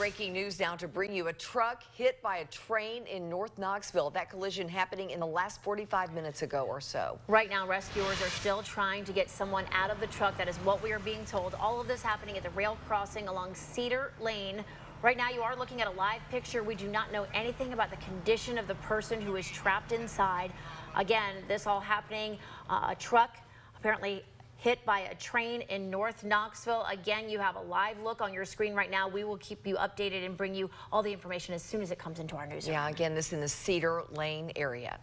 breaking news now to bring you a truck hit by a train in North Knoxville. That collision happening in the last 45 minutes ago or so. Right now, rescuers are still trying to get someone out of the truck. That is what we are being told. All of this happening at the rail crossing along Cedar Lane. Right now, you are looking at a live picture. We do not know anything about the condition of the person who is trapped inside. Again, this all happening. Uh, a truck apparently hit by a train in North Knoxville. Again, you have a live look on your screen right now. We will keep you updated and bring you all the information as soon as it comes into our newsroom. Yeah, again, this in the Cedar Lane area.